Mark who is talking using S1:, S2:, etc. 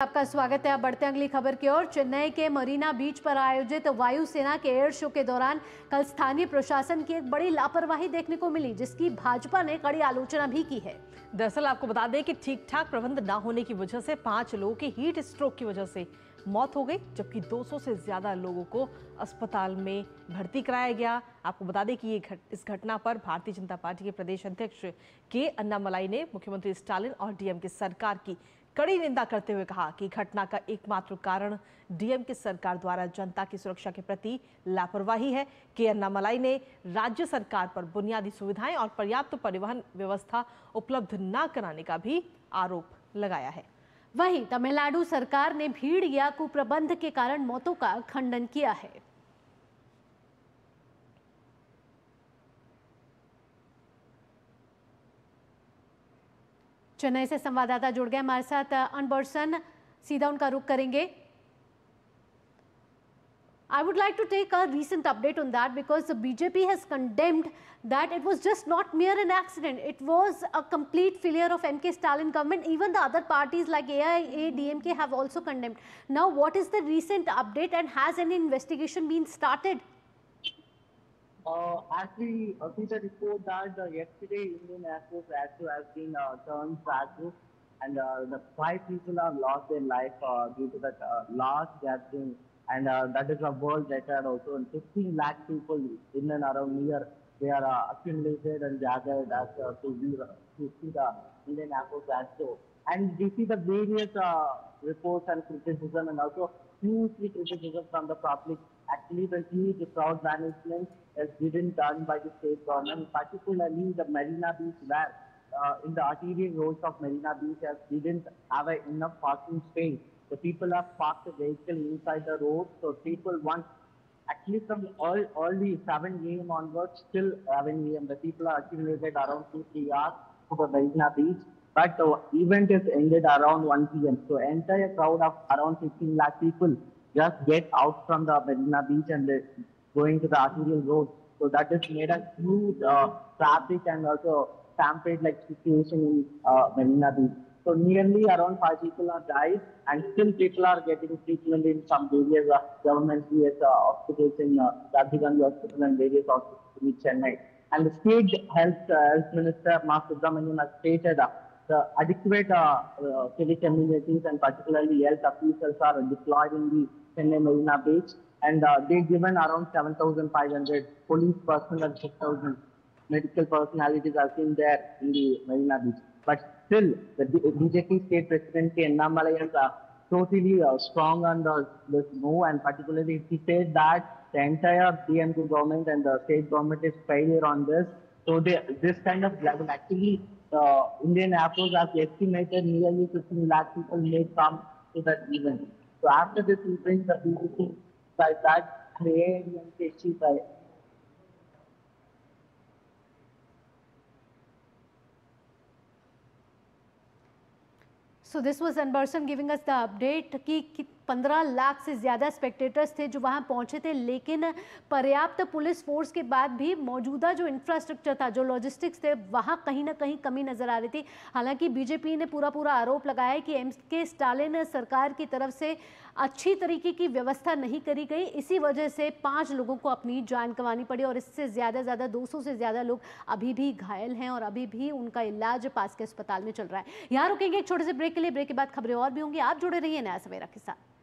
S1: आपका स्वागत है। आप बढ़ते अगली खबर की ओर। चेन्नई के मरीना बीच पर आयोजित वायुसेना के एयर शो के दौरान कल स्थानीय प्रशासन की एक बड़ी लापरवाही देखने को मिली जिसकी भाजपा ने कड़ी आलोचना भी की है।
S2: दरअसल आपको बता दें कि ठीक ठाक प्रबंध ना होने की वजह से पाँच लोगों की हीट स्ट्रोक की वजह से मौत हो गई जबकि 200 से ज़्यादा लोगों को अस्पताल में भर्ती कराया गया। आपको बता दें कि ये घट, इस घटना पर भारतीय जनता पार्टी के प्रदेश अध्यक्ष के अन्नामलाई ने मुख्यमंत्री स्टालिन और डीएम की सरकार की कड़ी निंदा करते हुए कहा कि घटना का एकमात्र कारण डीएम की सरकार द्वारा जनता की सुरक्षा के प्रति लापरवाही है। के अन्नामलाई ने राज्य सरकार पर बुनियादी सुविधाएँ और पर्याप्त परिवहन व्यवस्था उपलब्ध न कराने का भी आरोप लगाया है।
S1: वहीं तमिलनाडु सरकार ने भीड़ या कुप्रबंध के कारण मौतों का खंडन किया है। चेन्नई से संवाददाता जुड़ गए हमारे साथ अनबर्सन सीधा उनका रुख करेंगे I would like to take a recent update on that because the BJP has condemned that it was just not mere an accident. It was a complete failure of MK Stalin government. Even the other parties like AIA, DMK have also condemned. Now, what is the recent update and has any investigation been started?
S3: Uh, actually, uh, Peter report that uh, yesterday Indian Air Force Astro has been uh, turned fragile and uh, the five people have lost their life uh, due to that uh, large gathering. And that is a world record also. And 15 lakh people in and around here they are accumulated and gathered as to, view, to see the Indian Air Force Astro and we see the various reports and criticism and also hugely criticism from the public. Actually, the huge crowd management is didn't done by the state government, particularly the Marina Beach where uh, in the arterial roads of Marina Beach as didn't have enough parking space. The people have parked the vehicle inside the road, so people want actually from all early 7 a.m. onwards till 11 a.m. the people are accumulated around 2 3 hours to the Marina Beach. But the event is ended around 1 p.m. So entire crowd of around 15 lakh people just get out from the Marina Beach and going to the arterial road. So that has made a huge uh, traffic and also stampede like situation in uh, Marina Beach. So nearly around five people have died and still people are getting treatment in some various uh, government various uh, hospitals in uh, Hospital and various hospitals in Chennai. And the state health, uh, health minister, Ma. Subramanian has stated uh, the adequate uh, uh, telecommunications and particularly health officials are deployed in the Chennai Marina Beach and uh, they given around 7,500 police personnel and 6,000 medical personalities are seen there in the Marina Beach. But still, the BJP state president. Annamalai is uh, totally uh, strong on the, this move and particularly he said that the entire DMK government and the state government is failure on this. So they, this kind of level actually uh, Indian Force has estimated nearly 15 lakh people may come to that event. So after this event, the BJP by that the AIDMK chief by
S1: So this was Anbarsan giving us the update कि 15 लाख से ज़्यादा spectators थे जो वहाँ पहुँचे थे, लेकिन पर्याप्त पुलिस फोर्स के बाद भी मौजूदा जो इंफ्रास्ट्रक्चर था, जो लॉजिस्टिक्स थे, वहाँ कहीं ना कहीं कमी नज़र आ रही थी। हालाँकि बीजेपी ने पूरा पूरा आरोप लगाया है कि एम के स्टालिन सरकार की तरफ़ से अच्छी तरीके की व्यवस्था नहीं करी गई। इसी वजह से पाँच लोगों को अपनी जान गंवानी पड़ी और इससे ज़्यादा ज़्यादा 200 से ज़्यादा लोग अभी भी घायल हैं और अभी भी उनका इलाज पास के अस्पताल में चल रहा है। यहाँ रुकेंगे एक छोटे से ब्रेक के लिए। ब्रेक के बाद खबरें और भी होंगी। आप जुड़े रहिए नया सवेरा के साथ।